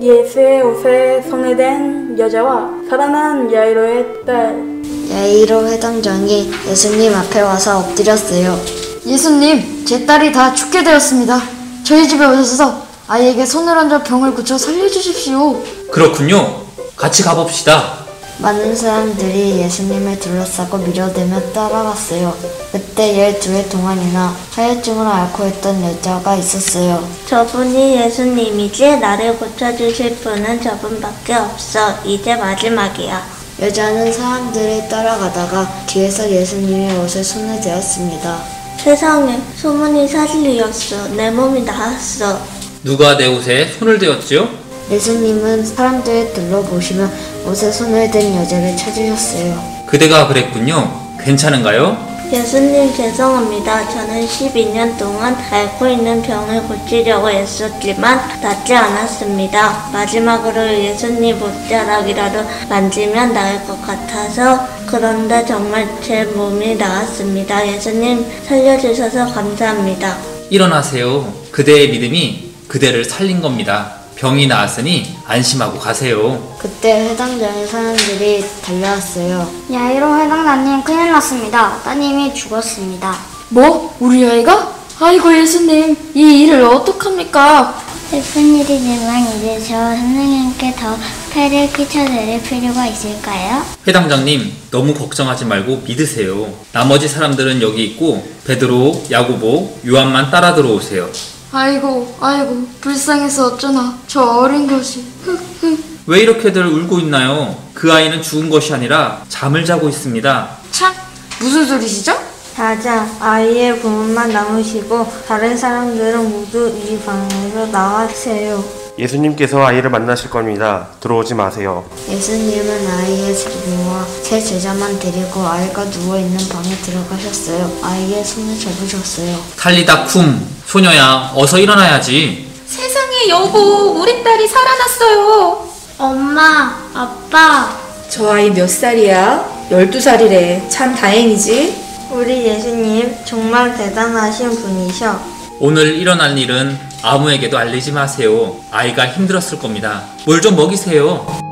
예수의 옷에 손을 여자와 사랑한 야이로의 딸 야이로 회당장이 예수님 앞에 와서 엎드렸어요. 예수님, 제 딸이 다 죽게 되었습니다. 저희 집에 오셔서 아이에게 손을 얹어 병을 고쳐 살려주십시오. 그렇군요. 같이 가봅시다. 많은 사람들이 예수님을 둘러싸고 밀어대며 따라갔어요. 그때 열두의 동안이나 하혈증을 앓고 있던 여자가 있었어요. 저분이 예수님이지 나를 고쳐주실 분은 저분밖에 없어. 이제 마지막이야. 여자는 사람들을 따라가다가 뒤에서 예수님의 옷에 손을 대었습니다. 세상에 소문이 사실이었어. 내 몸이 나았어. 누가 내 옷에 손을 대었지요? 예수님은 사람들을 둘러보시며 옷에 손을 댄 여자를 찾으셨어요. 그대가 그랬군요. 괜찮은가요? 예수님 죄송합니다. 저는 12년 동안 앓고 있는 병을 고치려고 애썼지만 낫지 않았습니다. 마지막으로 예수님 옷자락이라도 만지면 나을 것 같아서 그런데 정말 제 몸이 나았습니다. 예수님 살려주셔서 감사합니다. 일어나세요. 그대의 믿음이 그대를 살린 겁니다. 병이 나았으니 안심하고 가세요. 그때 회당장의 사람들이 달려왔어요. 야이로 회당장님 큰일 났습니다. 따님이 죽었습니다. 뭐? 우리 아이가? 아이고 예수님, 이 일을 어떡합니까? 슬픈 일이지만 이제 저 선생님께 더 폐를 끼쳐드릴 필요가 있을까요? 회당장님, 너무 걱정하지 말고 믿으세요. 나머지 사람들은 여기 있고 베드로, 야고보, 요한만 따라 들어오세요. 아이고, 아이고, 불쌍해서 어쩌나. 저 어린 것이. 흑흑. 왜 이렇게들 울고 있나요? 그 아이는 죽은 것이 아니라 잠을 자고 있습니다. 참, 무슨 소리시죠? 자자, 아이의 부모만 남으시고 다른 사람들은 모두 이 방에서 나와주세요. 예수님께서 아이를 만나실 겁니다. 들어오지 마세요. 예수님은 아이의 부모와 세 제자만 데리고 아이가 누워 있는 방에 들어가셨어요. 아이의 손을 잡으셨어요. 탈리다 쿰, 소녀야, 어서 일어나야지. 세상에 여보, 우리 딸이 살아났어요. 엄마, 아빠, 저 아이 몇 살이야? 12살이래. 참 다행이지? 우리 예수님 정말 대단하신 분이셔. 오늘 일어날 일은 아무에게도 알리지 마세요. 아이가 힘들었을 겁니다. 물좀 먹이세요.